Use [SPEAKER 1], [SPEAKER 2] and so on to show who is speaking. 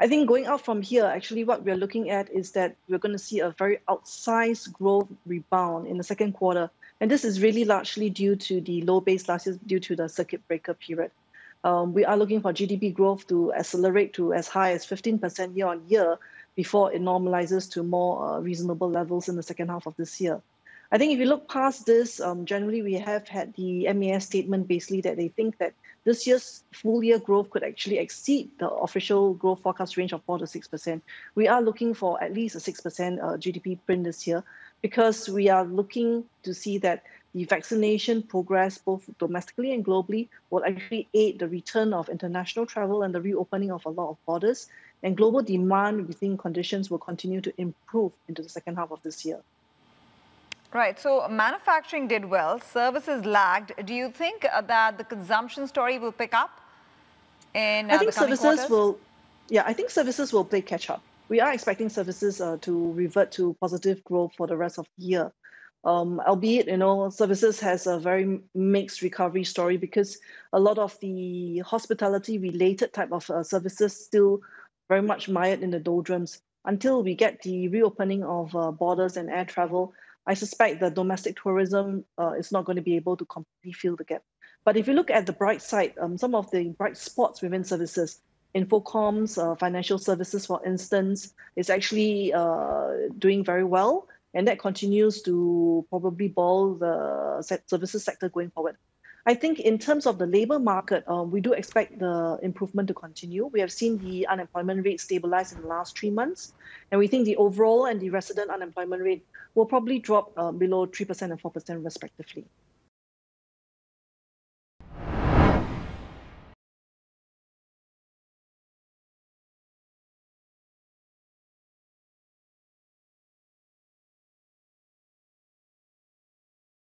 [SPEAKER 1] I think going out from here, actually, what we're looking at is that we're going to see a very outsized growth rebound in the second quarter. And this is really largely due to the low base last year due to the circuit breaker period. Um, we are looking for GDP growth to accelerate to as high as 15% year on year before it normalizes to more uh, reasonable levels in the second half of this year. I think if you look past this, um, generally we have had the MAS statement basically that they think that this year's full year growth could actually exceed the official growth forecast range of 4 to 6%. We are looking for at least a 6% uh, GDP print this year because we are looking to see that the vaccination progress, both domestically and globally, will actually aid the return of international travel and the reopening of a lot of borders. And global demand, we think conditions will continue to improve into the second half of this year.
[SPEAKER 2] Right. So manufacturing did well, services lagged. Do you think uh, that the consumption story will pick up in uh,
[SPEAKER 1] I think services
[SPEAKER 2] quarters?
[SPEAKER 1] will, yeah, I think services will play catch up. We are expecting services uh, to revert to positive growth for the rest of the year. Um, albeit, you know, services has a very mixed recovery story because a lot of the hospitality-related type of uh, services still very much mired in the doldrums. Until we get the reopening of uh, borders and air travel, I suspect the domestic tourism uh, is not going to be able to completely fill the gap. But if you look at the bright side, um, some of the bright spots within services, Infocoms, uh, financial services, for instance, is actually uh, doing very well. And that continues to probably ball the services sector going forward. I think in terms of the labor market, um, we do expect the improvement to continue. We have seen the unemployment rate stabilize in the last three months, and we think the overall and the resident unemployment rate will probably drop uh, below 3% and 4% respectively.